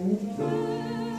Música